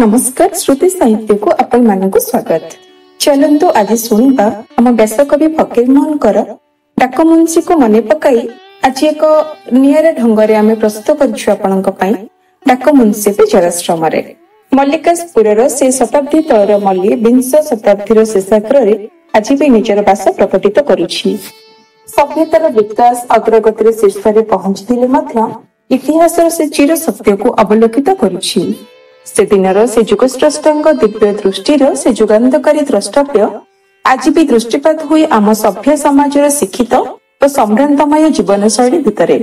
ନମସ୍କାର ଶ୍ରୁତି ସାହିତ୍ୟକୁ ଆପଣମାନଙ୍କୁ ସ୍ୱାଗତ ଚାଲନ୍ତୁ ଆଜି ଶୁଣିବା ଆମ ବ୍ୟାସକବି ଫକୀର ମୋହନଙ୍କର ଡାକମୁନ୍ସିକୁ ମନେ ପକାଇ ଆଜି ଏକ ନିଆରା ଢଙ୍ଗରେ ଆମେ ପ୍ରସ୍ତୁତ କରିଛୁ ଆପଣଙ୍କ ପାଇଁ ଡାକମୁନ୍ସି ବି ଜଳାଶ୍ରମରେ। ମଲ୍ଲିକାସପୁରର ସେ ଶତାବ୍ଦୀ ତଳର ମଲ୍ଲି ବିଂଶ ଶତାବ୍ଦୀର ଶେଷାଗ୍ରରେ ଆଜି ବି ନିଜର ବାସ ପ୍ରକଟିତ କରୁଛି। ସଭ୍ୟତାର ବିକାଶ ଅଗ୍ରଗତିର ଶୀର୍ଷରେ ପହଞ୍ଚିଥିଲେ ମଧ୍ୟ ଇତିହାସର ସେ ଚିର ସତ୍ୟକୁ ଅବଲୋକିତ କରୁଛି। ସେଦିନର ସେ ଯୁଗସ୍ରଷ୍ଟଙ୍କ ଦିବ୍ୟ ଦୃଷ୍ଟିର ସେ ଯୁଗାନ୍ତକାରୀ ଦ୍ରଷ୍ଟବ୍ୟ ଆଜି ବି ଦୃଷ୍ଟିପାତ ହୁଏ ଆମ ସଭ୍ୟ ସମାଜର ଶିକ୍ଷିତ ଓ ସମ୍ଭ୍ରାନ୍ତମୟ ଜୀବନଶୈଳୀ ଭିତରେ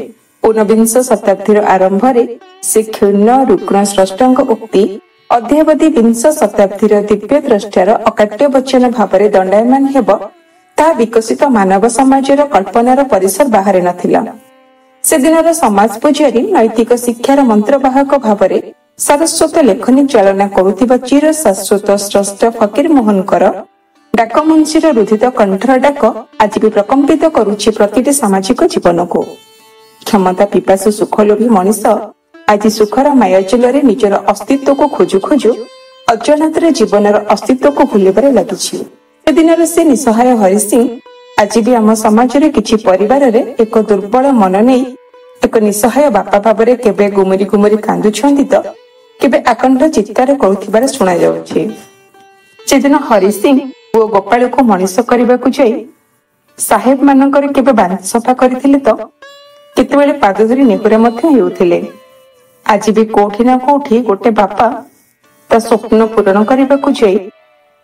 ଊନବିଂଶ ଶତାବ୍ଦୀର ଆରମ୍ଭରେ ସେ କ୍ଷୁଣ୍ଣ ରୁଗ୍ଣ ସ୍ରଷ୍ଟଙ୍କ ଉକ୍ତି ଅଧ୍ୟାବଧି ବିଂଶ ଶତାବ୍ଦୀର ଦିବ୍ୟ ଦ୍ରଷ୍ଟାର ଅକାଟ୍ୟ ବଚନ ଭାବରେ ଦଣ୍ଡାୟମାନ ହେବ ତାହା ବିକଶିତ ମାନବ ସମାଜର କଳ୍ପନାର ପରିସର ବାହାରେ ନଥିଲା। ସେଦିନର ସମାଜ ପୂଜାରୀ ନୈତିକ ଶିକ୍ଷାର ମନ୍ତ୍ରବାହକ ଭାବରେ ସାରସ୍ୱତ ଲେଖନୀ ଚାଳନା କରୁଥିବା ଚିର ଶାଶ୍ୱତ ସ୍ରଷ୍ଟ ଫକୀର ମୋହନଙ୍କର ଡାକମୁଞ୍ଚିର ରୁଧିତ କଣ୍ଠର ଡାକ ଆଜି ବି ପ୍ରକମ୍ପିତ କରୁଛି ପ୍ରତିଟି ସାମାଜିକ ଜୀବନକୁ। କ୍ଷମତା ପିପାସୁ ସୁଖଲୋଭୀ ମଣିଷ ଆଜି ସୁଖର ମାୟାଜଲରେ ନିଜର ଅସ୍ତିତ୍ୱକୁ ଖୋଜୁ ଖୋଜୁ ଅଜାଣତରେ ଜୀବନର ଅସ୍ତିତ୍ୱକୁ ଭୁଲିବାରେ ଲାଗିଛି। ସେଦିନର ସେ ନିଃସହାୟ ହରିସିଂ ଆଜି ବି ଆମ ସମାଜରେ କିଛି ପରିବାରରେ ଏକ ଦୁର୍ବଳ ମନ ନେଇ ଏକ ନିଃସହାୟ ବାପା ଭାବରେ କେବେ ଗୁମୁରି ଗୁମୁରି କାନ୍ଦୁଛନ୍ତି ତ କେବେ ଆକଣ୍ଠ ଚିତ୍କାର କରୁଥିବାର ଶୁଣାଯାଉଛି। ସେଦିନ ହରିସିଂ ଓ ଗୋପାଳକୁ ମଣିଷ କରିବାକୁ ଯାଇ ସାହେବ ମାନଙ୍କର କେବେ ବାନ୍ଧ ସଫା କରିଥିଲେ ତ କେତେବେଳେ ପାଦ ଧରି ନେହୁରା ମଧ୍ୟ ହେଉଥିଲେ। ଆଜି ବି କୋଉଠି ନା କୋଉଠି ଗୋଟେ ବାପା ତା ସ୍ୱପ୍ନ ପୂରଣ କରିବାକୁ ଯାଇ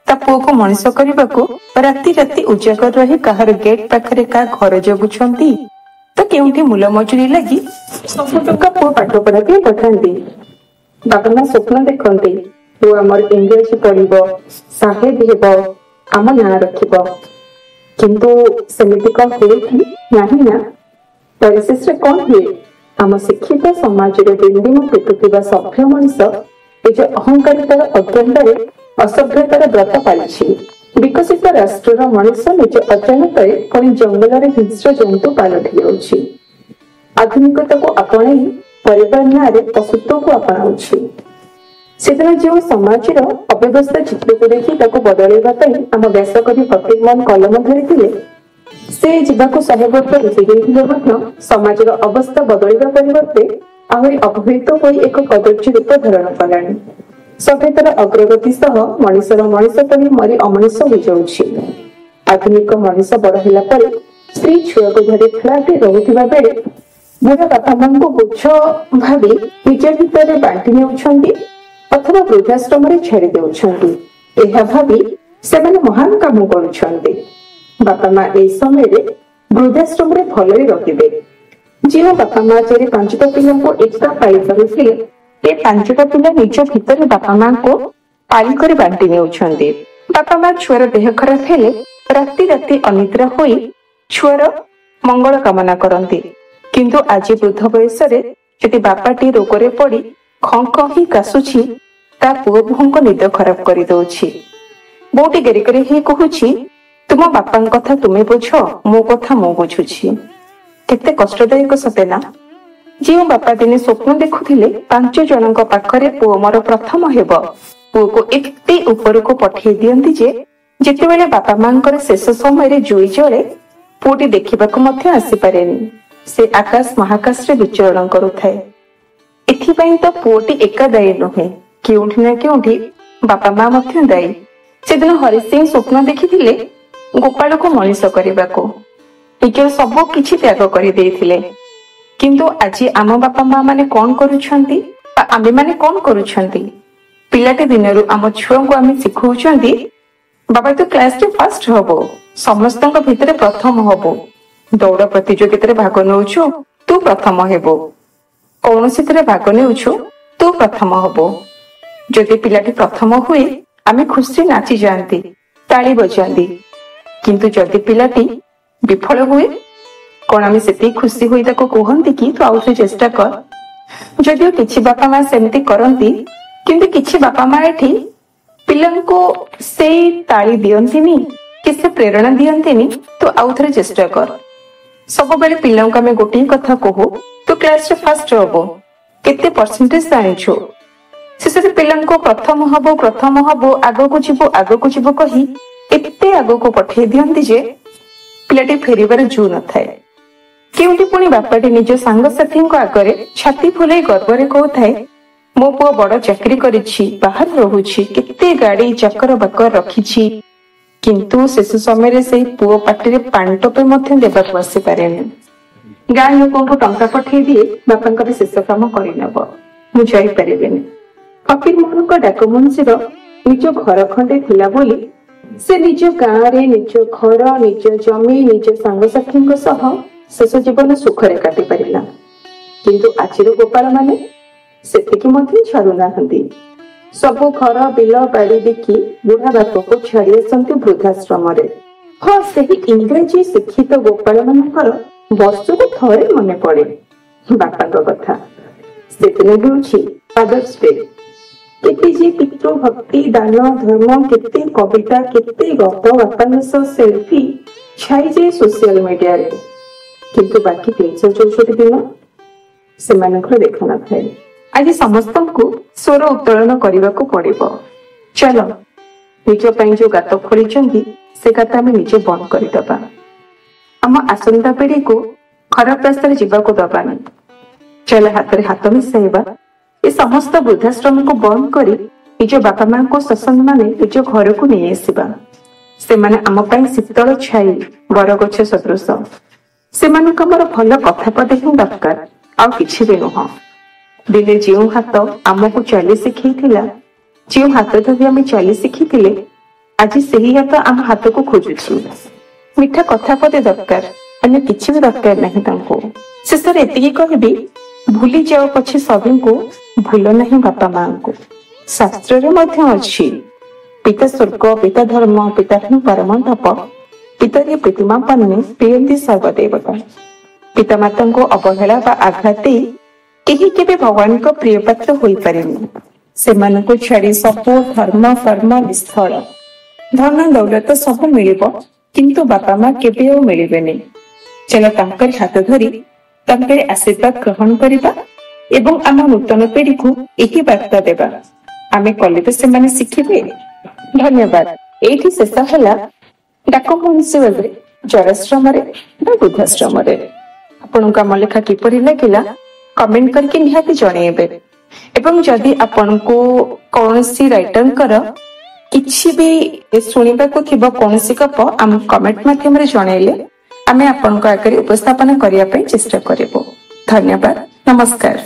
ତା ପୁଅକୁ ମଣିଷ କରିବାକୁ ରାତି ରାତି ଉଜାଗର ରହି କାହାର ଗେଟ୍ ପାଖରେ କାହା ଘର ଜଗୁଛନ୍ତି ତ କେଉଁଠି ମୂଲ ମଜୁରୀ ଲାଗି ସବୁ ଟଙ୍କା ପୁଅ ପାଠ ପଢା ପାଇଁ ପଠାନ୍ତି। ବାପା ମା ସ୍ୱପ୍ନ ଦେଖନ୍ତି ପୁଅ ଆମର ଇଂରାଜୀ ପଢିବ ସାହେବ ହେବ ଆମ ନାଁ ରଖିବ। କିନ୍ତୁ ସେମିତି କଣ ହୁଏ କି? ନାହିଁ ନା। ପରିଶେଷରେ କଣ ହୁଏ? ଆମ ଶିକ୍ଷିତ ସମାଜରେ ବିନ୍ଦିମ ପିଟୁଥିବା ସଭ୍ୟ ମଣିଷ ନିଜ ଅହଙ୍କାରିତାର ଅଜ୍ଞାନରେ ଅସଭ୍ୟତାର ବ୍ରତ ପାଳିଛି। ବିକଶିତ ରାଷ୍ଟ୍ରର ମଣିଷ ନିଜ ଅଜାଣତରେ ପୁଣି ଜଙ୍ଗଲରେ ହିଂସ୍ର ଜନ୍ତୁ ପାଲଟି ଯାଉଛି ଆଧୁନିକତାକୁ ଆପଣାଇ ପରିବାର ନାଁରେ ପଶୁତ୍ୱକୁ ଆପଣାଉଛି ସେଦିନ ଯେଉଁ ସମାଜର ଅବ୍ୟବସ୍ଥା ଚିତ୍ରକୁ ଦେଖି ତାକୁ ବଦଳାଇବା ପାଇଁ ଆମ ବ୍ୟାସକବି ଫକୀର କଲମ ଧରିଥିଲେ ସେ ଯିବାକୁ ଶହେ ବର୍ଷ ଦେଇଥିଲେ ମଧ୍ୟ ସମାଜର ଅବସ୍ଥା ବଦଳିବା ପରିବର୍ତ୍ତେ ଆହୁରି ଅବହେଳିତ ହୋଇ ଏକ କଦର୍ଯ୍ୟ ରୂପ ଧାରଣ କଲାଣି। ସଭ୍ୟତାର ଅଗ୍ରଗତି ସହ ମଣିଷର ମଣିଷ ପରି ମରି ଅମଣିଷ ହୋଇଯାଉଛି। ଆଧୁନିକ ମଣିଷ ବଡ ହେଲା ପରେ ସ୍ତ୍ରୀ ଛୁଆକୁ ଧରି ଫ୍ଲାଟରେ ରହୁଥିବା ବେଳେ ବୁଢା ବାପା ମାଙ୍କୁ ବୋଝ ଭାବି ନିଜ ଭିତରେ ବାଣ୍ଟି ନେଉଛନ୍ତି ଅଥବା ବୃଦ୍ଧାଶ୍ରମରେ ଛାଡି ଦେଉଛନ୍ତି। ଏହା ଭାବି ସେମାନେ ମହାନ କାମ କରୁଛନ୍ତି। ବାପା ମା ଏହି ସମୟରେ ବୃଦ୍ଧାଶ୍ରମରେ ଭଲରେ ରହିବେ ଯେଉଁ ବାପା ମା ଚାରି ପାଞ୍ଚଟା ପିଲାଙ୍କୁ ଏକା ପାଳି ପାରୁଥିଲେ ଏ ପାଞ୍ଚଟା ପିଲା ନିଜ ଭିତରେ ବାପା ମାଙ୍କୁ ପାଳି କରି ବାଣ୍ଟି ନେଉଛନ୍ତି। ବାପା ମା ଛୁଆର ଦେହ ଖରାପ ହେଲେ ରାତି ରାତି ଅନିଦ୍ରା ହୋଇ ଛୁଆର ମଙ୍ଗଳ କାମନା କରନ୍ତି। କିନ୍ତୁ ଆଜି ବୃଦ୍ଧ ବୟସରେ ଯଦି ବାପାଟି ରୋଗରେ ପଡି ଖଁ ଖଁ ହିଁ କାଶୁଛି ତା ପୁଅ ବୋହୂଙ୍କ ନିଦ ଖରାପ କରିଦଉଛି ବୋଉଟି ଗେରି କରି ହିଁ କହୁଛି ତୁମ ବାପାଙ୍କ କଥା ତୁମେ ବୁଝ ମୋ କଥା ମୁଁ ବୁଝୁଛି କେତେ କଷ୍ଟଦାୟକ ସତେ ନା ଯେଉଁ ବାପା ଦିନେ ସ୍ୱପ୍ନ ଦେଖୁଥିଲେ ପାଞ୍ଚ ଜଣଙ୍କ ପାଖରେ ପୁଅ ମୋର ପ୍ରଥମ ହେବ ପୁଅକୁ ଏତେ ଉପରକୁ ପଠେଇ ଦିଅନ୍ତି ଯେ ଯେତେବେଳେ ବାପା ମାଙ୍କର ଶେଷ ସମୟରେ ଜୁଇ ଜଳେ ପୁଅଟି ଦେଖିବାକୁ ମଧ୍ୟ ଆସିପାରେନି ସେ ଆକାଶ ମହାକାଶରେ ବିଚରଣ କରୁଥାଏ। ଏଥିପାଇଁ ତ ପୁଅଟି ଏକା ଦାୟୀ ନୁହେଁ କେଉଁଠି ନା କେଉଁଠି ବାପା ମା ମଧ୍ୟ ଦାୟୀ। ସେଦିନ ହରିସିଂ ସ୍ୱପ୍ନ ଦେଖିଥିଲେ ଗୋପାଳକୁ ମଣିଷ କରିବାକୁ। ନିଜର ସବୁ କିଛି ତ୍ୟାଗ କରିଦେଇଥିଲେ। କିନ୍ତୁ ଆଜି ଆମ ବାପା ମା ମାନେ କଣ କରୁଛନ୍ତି ବା ଆମେ ମାନେ କଣ କରୁଛନ୍ତି? ପିଲାଟି ଦିନରୁ ଆମ ଛୁଆଙ୍କୁ ଆମେ ଶିଖଉଛନ୍ତି ବାବା ତୁ କ୍ଲାସରେ ଫାଷ୍ଟ ହବ ସମସ୍ତଙ୍କ ଭିତରେ ପ୍ରଥମ ହବୁ। ଦୌଡ଼ ପ୍ରତିଯୋଗିତାରେ ଭାଗ ନେଉଛୁ ତୁ ପ୍ରଥମ ହେବୁ। କୌଣସିଥିରେ ଭାଗ ନେଉଛୁ ତୁ ପ୍ରଥମ ହବୁ। ଯଦି ପିଲାଟି ପ୍ରଥମ ହୁଏ ଆମେ ଖୁସି ନାଚି ଯାଆନ୍ତି ତାଳି ବଜାନ୍ତି। କିନ୍ତୁ ଯଦି ପିଲାଟି ବିଫଳ ହୁଏ କଣ ଆମେ ସେତିକି ଖୁସି ହୋଇ ତାକୁ କୁହନ୍ତି କି ତୁ ଆଉ ଥରେ ଚେଷ୍ଟା କର। ଯଦିଓ କିଛି ବାପା ମା ସେମିତି କରନ୍ତି କିନ୍ତୁ କିଛି ବାପା ମା ଏଠି ପିଲାଙ୍କୁ ସେଇ ତାଳି ଦିଅନ୍ତିନି କି ସେ ପ୍ରେରଣା ଦିଅନ୍ତିନି ତୁ ଆଉ ଥରେ ଚେଷ୍ଟା କର। ସବୁବେଳେ ପିଲାଙ୍କୁ ଆମେ ଗୋଟିଏ କଥା କହୁ ତୁ କ୍ଲାସରେ ଫାଷ୍ଟ ହବୁ। କେତେ ପରସେଣ୍ଟେଜ ଆଣିଛୁ ଶେଷରେ ପିଲାଙ୍କୁ ପ୍ରଥମ ହବୁ ପ୍ରଥମ ହବୁ ଆଗକୁ ଯିବୁ ଆଗକୁ ଯିବୁ କହି ଏତେ ଆଗକୁ ପଠେଇ ଦିଅନ୍ତି ଯେ ପିଲାଟି ଫେରିବାର ଜୁ ନଥାଏ। କେଉଁଠି ପୁଣି ବାପାଟି ନିଜ ସାଙ୍ଗସାଥୀଙ୍କ ଆଗରେ ଛାତି ଫୁଲେଇ ଗର୍ବରେ କହୁଥାଏ ମୋ ପୁଅ ବଡ ଚାକିରି କରିଛି ବାହାରେ ରହୁଛି କେତେ ଗାଡି ଚାକର ବାକର ରଖିଛି କିନ୍ତୁ ଶେଷ ସମୟରେ ସେଇ ପୁଅ ପାଟିରେ ପାଣି ଟୋପେ ମଧ୍ୟ ଦେବାକୁ ଆସିପାରେନି। ଗାଁ ଲୋକଙ୍କୁ ଟଙ୍କା ପଠେଇ ଦିଏ ବାପାଙ୍କର ଶେଷ କାମ କରିନେବ। ମୁଁ ଯାଇପାରିବିନି। ଫକୀର ମୋହନଙ୍କ ଡାକମୁନ୍ସିର ନିଜ ଘର ଖଣ୍ଡେ ଥିଲା ବୋଲି ସେ ନିଜ ଗାଁରେ ନିଜ ଘର ନିଜ ଜମି ନିଜ ସାଙ୍ଗସାଥୀଙ୍କ ସହ ଶେଷ ଜୀବନ ସୁଖରେ କାଟି ପାରିଲା କିନ୍ତୁ ଆଜିର ଗୋପାଳ ମାନେ ସେତିକି ମଧ୍ୟ ଛାଡୁନାହାନ୍ତି। ସବୁ ଘର ବିଲ ବାଡି ବିକି ବୁଢା ବାପକୁ ଛାଡି ଆସନ୍ତି ବୃଦ୍ଧାଶ୍ରମରେ। ହଁ ସେହି ଇଂରାଜୀ ଶିକ୍ଷିତ ଗୋପାଳ ମାନଙ୍କର ବର୍ଷକୁ ଥରେ ମନେ ପଡେ ବାପାଙ୍କ କଥା। ସେଦିନ ହେଉଛି ଫାଦର୍ସ ଡେ କେତେ ଯେ ପିତୃ ଭକ୍ତି ଦାନ ଧର୍ମ କେତେ କବିତା କେତେ ଗପ ବାପାଙ୍କ ସହ ସେଲ୍ଫି ଛାଇଯାଏ ସୋସିଆଲ ମିଡିଆରେ କିନ୍ତୁ ବାକି ତିନିଶହ ଚଉଷଠି ଦିନ ସେମାନଙ୍କର ଦେଖା ନଥାଏ ଆଜି ସମସ୍ତଙ୍କୁ ସ୍ୱର ଉତ୍ତୋଳନ କରିବାକୁ ପଡିବ। ଚାଲ ନିଜ ପାଇଁ ଯୋଉ ଗାତ ଖୋଳିଛନ୍ତି ସେ ଗାତ ଆମେ ନିଜେ ବନ୍ଦ କରିଦବା। ଆମ ଆସନ୍ତା ପିଢିକୁ ଖରାପ ରାସ୍ତାରେ ଯିବାକୁ ଦବାନି। ଚାଲ ହାତରେ ହାତ ମିଶାଇବା। ଏ ସମସ୍ତ ବୃଦ୍ଧାଶ୍ରମକୁ ବନ୍ଦ କରି ନିଜ ବାପା ମାଙ୍କୁ ସସଙ୍ଗ ମାନେ ନିଜ ଘରକୁ ନେଇ ଆସିବା। ସେମାନେ ଆମ ପାଇଁ ଶୀତଳ ଛାଇ ବରଗଛ ସଦୃଶ। ସେମାନଙ୍କୁ ଆମର ଭଲ କଥା ପଦେ ହିଁ ଦରକାର ଆଉ କିଛି ବି ନୁହଁ। ଦିନେ ଯେଉଁ ହାତ ଆମକୁ ଚାଲି ଶିଖେଇଥିଲା ଯେଉଁ ହାତ ଧରି ଆମେ ଚାଲି ଶିଖିଥିଲେ ଆଜି ସେହି ହାତ ଆମ ହାତକୁ ଖୋଜୁଛି। ମିଠା କଥା ପଦେ ଦରକାର ଅନ୍ୟ କିଛି ବି ଦରକାର ନାହିଁ ତାଙ୍କୁ। ଶେଷରେ ଏତିକି କହିବି ଭୁଲି ଯାଉ ପଛେ ସଭିଙ୍କୁ ଭୁଲ ନାହିଁ ବାପା ମାଙ୍କୁ ଶାସ୍ତ୍ରରେ ମଧ୍ୟ ଅଛି ପିତା ସ୍ୱର୍ଗ ପିତା ଧର୍ମ ପିତା ହିଁ ପରମ ତପ ପିତାରେ ପ୍ରତିମା ପାନ୍ନେ ପ୍ରିୟନ୍ତି ସର୍ବଦେବତା। ପିତାମାତାଙ୍କୁ ଅବହେଳା ବା ଆଘାତ ଦେଇ କେହି କେବେ ଭଗବାନଙ୍କ ପ୍ରିୟ ପାତ୍ର ହୋଇପାରେନି। ସେମାନଙ୍କୁ ଛାଡି ସବୁ ଧର୍ମ କର୍ମ ନିଷ୍ଫଳ। ଧନ ଦୌଲତ ସବୁ ମିଳିବ କିନ୍ତୁ ବାପା ମା କେବେ ଆଉ ମିଳିବେନି। ଚାଲ ତାଙ୍କରି ହାତ ଧରି ତାଙ୍କରି ଆଶୀର୍ବାଦ ଗ୍ରହଣ କରିବା ଏବଂ ଆମ ନୂତନ ପିଢିକୁ ଏହି ବାର୍ତ୍ତା ଦେବା। ଆମେ କଲେ ତ ସେମାନେ ଶିଖିବେ? ଧନ୍ୟବାଦ। ଏଇଠି ଶେଷ ହେଲା ଡାକ ମୁନିସିପାଲରେ ଜରାଶ୍ରମରେ ବା ବୃଦ୍ଧାଶ୍ରମରେ। ଆପଣଙ୍କୁ ଆମ ଲେଖା କିପରି ଲାଗିଲା? କମେଣ୍ଟ କରିକି ନିହାତି ଜଣେଇବେ। ଏବଂ ଯଦି ଆପଣଙ୍କୁ କୌଣସି ରାଇଟରଙ୍କର କିଛି ବି ଶୁଣିବାକୁ ଥିବ କୌଣସି ଗପ ଆମ କମେଣ୍ଟ ମାଧ୍ୟମରେ ଜଣେଇଲେ ଆମେ ଆପଣଙ୍କ ଆଗରେ ଉପସ୍ଥାପନ କରିବା ପାଇଁ ଚେଷ୍ଟା କରିବୁ। ଧନ୍ୟବାଦ। ନମସ୍କାର।